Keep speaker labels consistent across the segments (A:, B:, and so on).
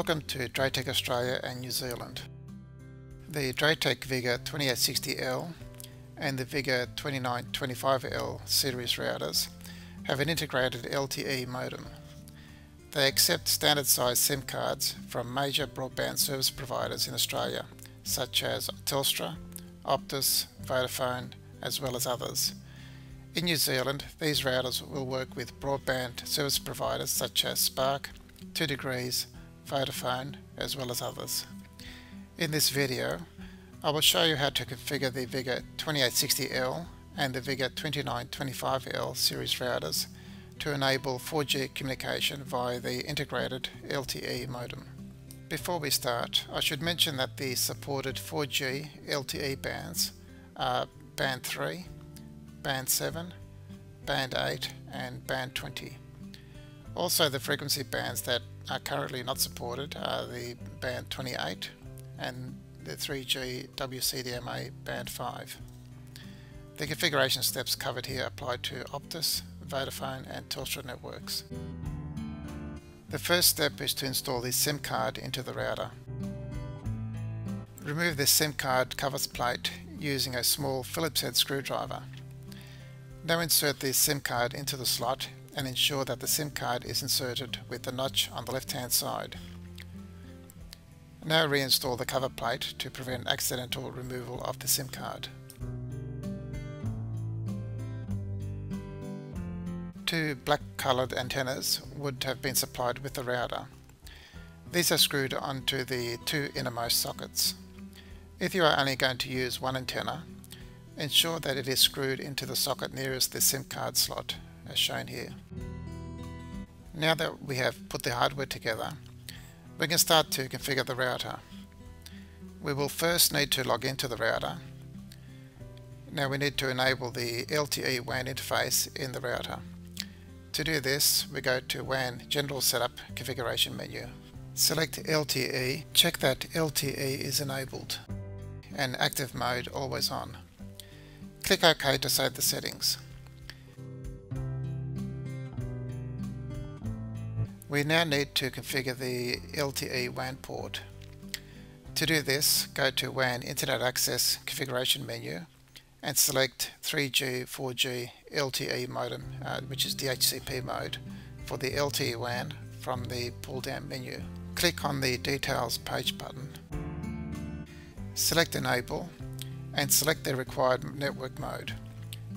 A: Welcome to DrayTek Australia and New Zealand. The DrayTek Vigor 2860L and the Vigor 2925L series routers have an integrated LTE modem. They accept standard size SIM cards from major broadband service providers in Australia such as Telstra, Optus, Vodafone as well as others. In New Zealand, these routers will work with broadband service providers such as Spark, 2Degrees, Vodafone, as well as others. In this video, I will show you how to configure the Vigor 2860L and the Vigor 2925L series routers to enable 4G communication via the integrated LTE modem. Before we start, I should mention that the supported 4G LTE bands are band 3, band 7, band 8 and band 20. Also the frequency bands that are currently not supported are the band 28 and the 3G WCDMA band 5. The configuration steps covered here apply to Optus, Vodafone and Telstra networks. The first step is to install the SIM card into the router. Remove the SIM card covers plate using a small Phillips head screwdriver. Now insert the SIM card into the slot and ensure that the SIM card is inserted with the notch on the left hand side. Now reinstall the cover plate to prevent accidental removal of the SIM card. Two black coloured antennas would have been supplied with the router. These are screwed onto the two innermost sockets. If you are only going to use one antenna, ensure that it is screwed into the socket nearest the SIM card slot as shown here. Now that we have put the hardware together, we can start to configure the router. We will first need to log into the router. Now we need to enable the LTE WAN interface in the router. To do this, we go to WAN General Setup Configuration menu. Select LTE, check that LTE is enabled and active mode always on. Click OK to save the settings. We now need to configure the LTE WAN port. To do this, go to WAN Internet Access Configuration menu and select 3G, 4G LTE modem, uh, which is DHCP mode, for the LTE WAN from the pull-down menu. Click on the Details page button. Select Enable and select the required network mode.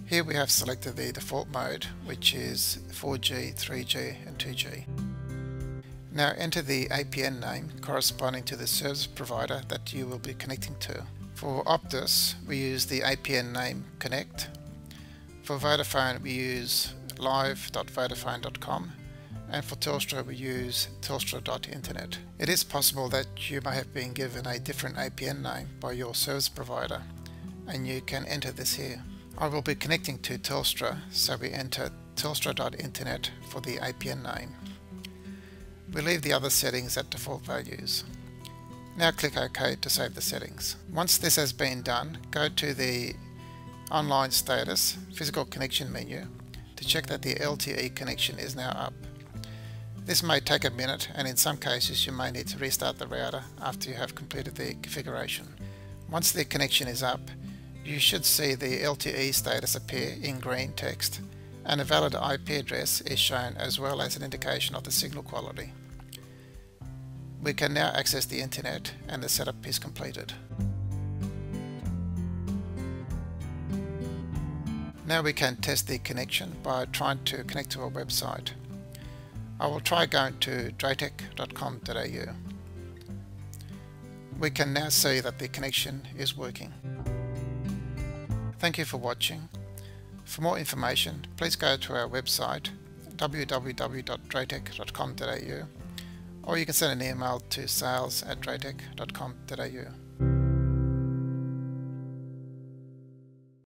A: Here we have selected the default mode, which is 4G, 3G and 2G. Now enter the APN name corresponding to the service provider that you will be connecting to. For Optus, we use the APN name connect. For Vodafone, we use live.vodafone.com and for Telstra we use telstra.internet. It is possible that you may have been given a different APN name by your service provider and you can enter this here. I will be connecting to Telstra so we enter telstra.internet for the APN name. We leave the other settings at default values. Now click OK to save the settings. Once this has been done, go to the Online Status Physical Connection menu to check that the LTE connection is now up. This may take a minute and in some cases you may need to restart the router after you have completed the configuration. Once the connection is up, you should see the LTE status appear in green text and a valid IP address is shown as well as an indication of the signal quality. We can now access the internet and the setup is completed. Now we can test the connection by trying to connect to a website. I will try going to draytek.com.au. We can now see that the connection is working. Thank you for watching. For more information, please go to our website www.draytek.com.au or you can send an email to sales at draytek.com.au.